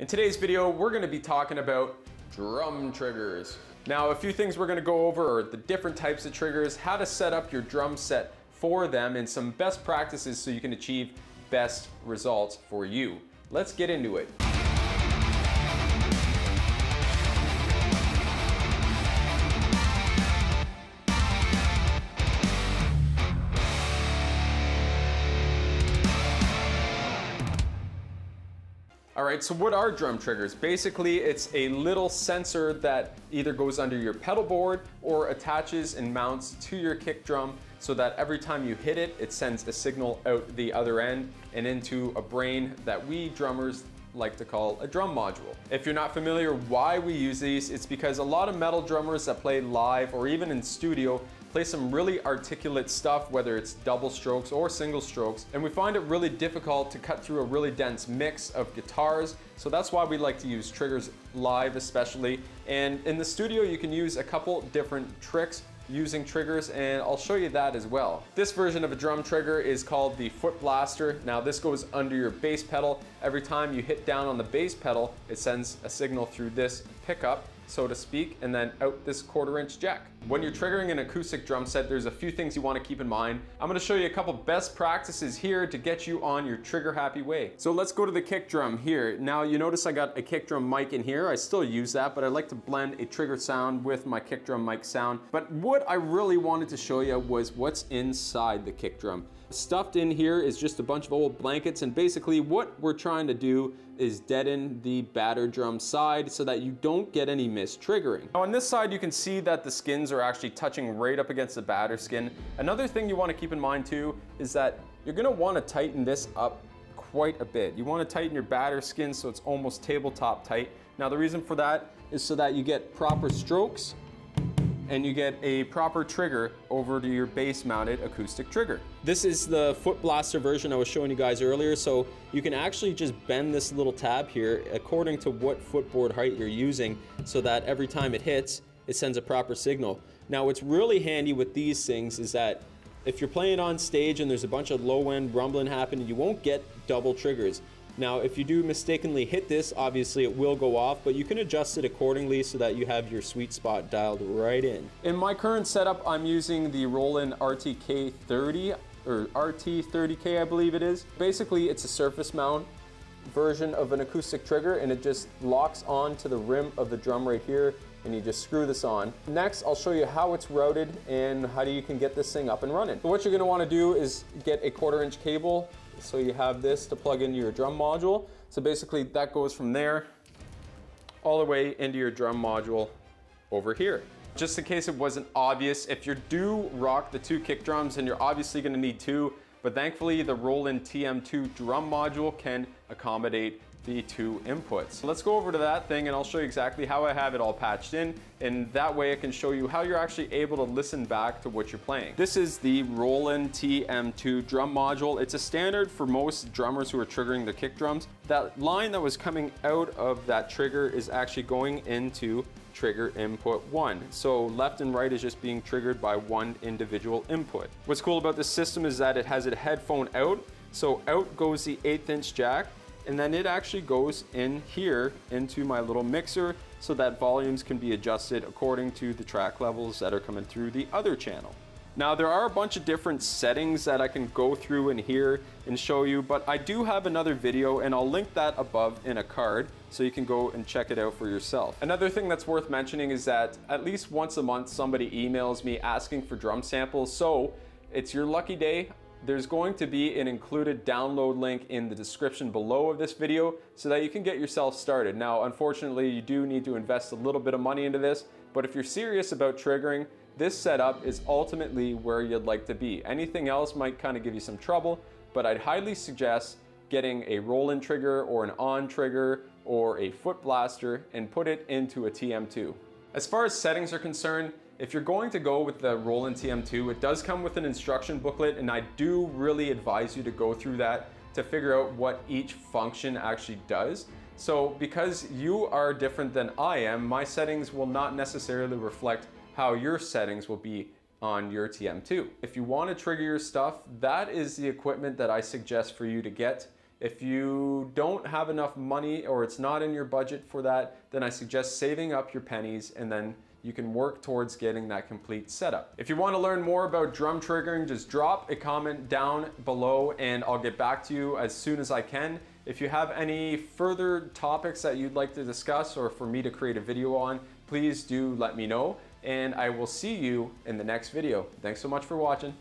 In today's video, we're gonna be talking about drum triggers. Now, a few things we're gonna go over are the different types of triggers, how to set up your drum set for them, and some best practices so you can achieve best results for you. Let's get into it. All right, so what are drum triggers? Basically, it's a little sensor that either goes under your pedal board or attaches and mounts to your kick drum so that every time you hit it, it sends a signal out the other end and into a brain that we drummers like to call a drum module. If you're not familiar why we use these, it's because a lot of metal drummers that play live or even in studio play some really articulate stuff, whether it's double strokes or single strokes, and we find it really difficult to cut through a really dense mix of guitars, so that's why we like to use triggers live especially. And in the studio, you can use a couple different tricks using triggers and I'll show you that as well. This version of a drum trigger is called the foot blaster. Now this goes under your bass pedal. Every time you hit down on the bass pedal, it sends a signal through this pickup so to speak, and then out this quarter inch jack. When you're triggering an acoustic drum set, there's a few things you wanna keep in mind. I'm gonna show you a couple best practices here to get you on your trigger happy way. So let's go to the kick drum here. Now you notice I got a kick drum mic in here. I still use that, but I like to blend a trigger sound with my kick drum mic sound. But what I really wanted to show you was what's inside the kick drum. Stuffed in here is just a bunch of old blankets and basically what we're trying to do is deaden the batter drum side so that you don't get any mis-triggering. Now on this side you can see that the skins are actually touching right up against the batter skin. Another thing you want to keep in mind too is that you're going to want to tighten this up quite a bit. You want to tighten your batter skin so it's almost tabletop tight. Now the reason for that is so that you get proper strokes and you get a proper trigger over to your base mounted acoustic trigger. This is the foot blaster version I was showing you guys earlier. So you can actually just bend this little tab here according to what footboard height you're using so that every time it hits, it sends a proper signal. Now what's really handy with these things is that if you're playing on stage and there's a bunch of low end rumbling happening, you won't get double triggers. Now, if you do mistakenly hit this, obviously it will go off, but you can adjust it accordingly so that you have your sweet spot dialed right in. In my current setup, I'm using the Roland RTK 30 or RT30K, I believe it is. Basically, it's a surface mount version of an acoustic trigger and it just locks on to the rim of the drum right here and you just screw this on. Next, I'll show you how it's routed and how you can get this thing up and running. So what you're gonna wanna do is get a quarter inch cable. So you have this to plug into your drum module. So basically that goes from there all the way into your drum module over here. Just in case it wasn't obvious, if you do rock the two kick drums and you're obviously gonna need two, but thankfully the Roland TM2 drum module can accommodate the two inputs. Let's go over to that thing and I'll show you exactly how I have it all patched in and that way I can show you how you're actually able to listen back to what you're playing. This is the Roland TM2 drum module. It's a standard for most drummers who are triggering the kick drums. That line that was coming out of that trigger is actually going into trigger input one. So left and right is just being triggered by one individual input. What's cool about this system is that it has a headphone out. So out goes the eighth inch jack and then it actually goes in here into my little mixer so that volumes can be adjusted according to the track levels that are coming through the other channel. Now there are a bunch of different settings that I can go through in here and show you, but I do have another video and I'll link that above in a card so you can go and check it out for yourself. Another thing that's worth mentioning is that at least once a month somebody emails me asking for drum samples, so it's your lucky day. There's going to be an included download link in the description below of this video so that you can get yourself started. Now, unfortunately, you do need to invest a little bit of money into this, but if you're serious about triggering, this setup is ultimately where you'd like to be. Anything else might kind of give you some trouble, but I'd highly suggest getting a Roland trigger or an on trigger or a foot blaster and put it into a TM2. As far as settings are concerned, if you're going to go with the Roland TM2, it does come with an instruction booklet and I do really advise you to go through that to figure out what each function actually does. So because you are different than I am, my settings will not necessarily reflect how your settings will be on your TM2. If you want to trigger your stuff, that is the equipment that I suggest for you to get If you don't have enough money or it's not in your budget for that, then I suggest saving up your pennies and then you can work towards getting that complete setup. If you want to learn more about drum triggering, just drop a comment down below and I'll get back to you as soon as I can. If you have any further topics that you'd like to discuss or for me to create a video on, please do let me know and I will see you in the next video. Thanks so much for watching.